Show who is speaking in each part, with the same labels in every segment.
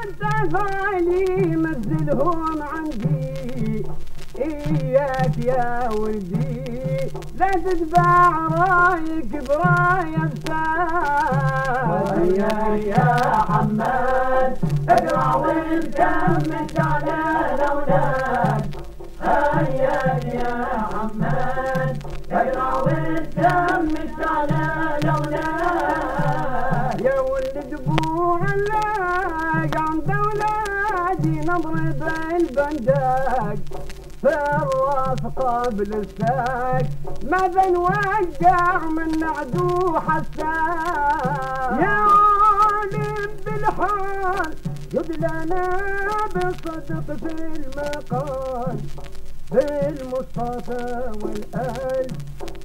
Speaker 1: والتفالي منزلهم عندي. إياك يا ولدي لا تتبع رأيك براية
Speaker 2: يا يا حماد اقرأ وانت على الأولاد. هيا يا حماد اقرأ وانت على
Speaker 1: الأولاد. اولادي نضرب البندق في الراس قبل الساق ماذا نوقع من عدو حساك يا عالم بالحال جد لنا بالصدق في المقال. بالمصطفى والآل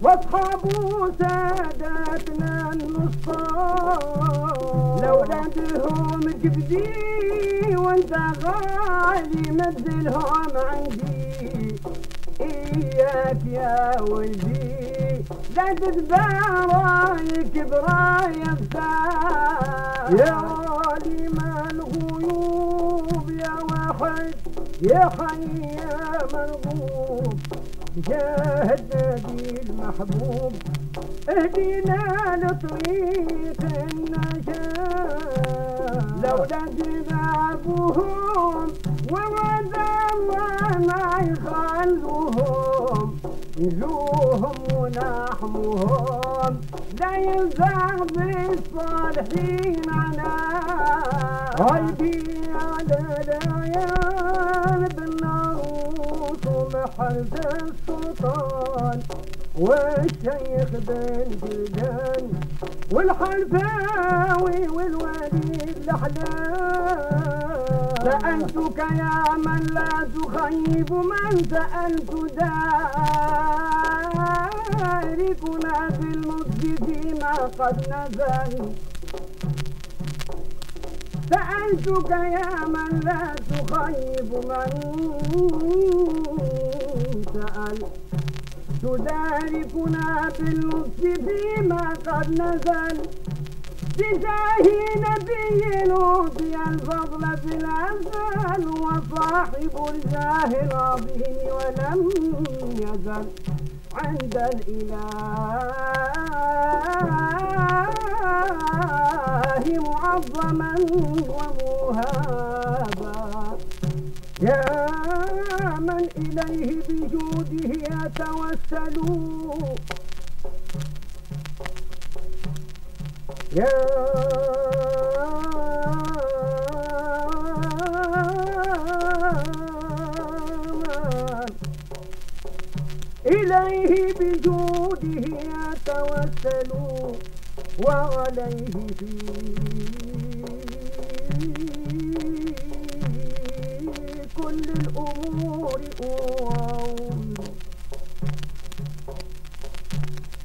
Speaker 1: واصحابه ساداتنا النصار لأولادهم جبدي وانت غالي منزلهم عندي. إياك يا ولدي لا تتبع رايك براية يا عالم الغيوب يا واحد يا حي يا مرغوب جاهد نبي المحبوب اهدينا لطريق النجاة. لأولاد بابهم ووعد الله ما يخلوهم نجوهم ونحمهم لا ينزع بالصالحين عنا قلبي على العيال ومحرز السلطان والشيخ بن جدان والحلفاوي والولي الأحلام سألتك يا من لا تخيب من سألت داركنا باللطف فيما قد نزل. سألتك يا من لا تخيب من تداركنا باللطف فيما قد نزل. بجاه نبي أوتي الفضل في الأمثال وصاحب الجاه العظيم ولم يزل. عند الإله معظما ومهابا. يا من إليه بجوده يتوسل. يا من إليه بجوده يتوسل وعليه في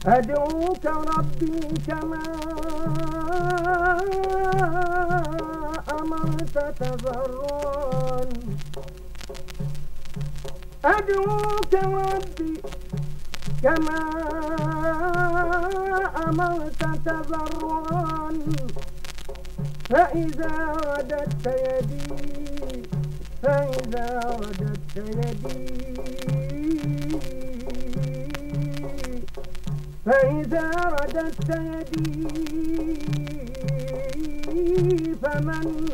Speaker 1: أدعوك ربي كما أمرت تضرعا أدعوك ربي كما أمرت تضرعا فإذا رددت يدي فإذا رددت يدي. فإذا رددت يدي فمن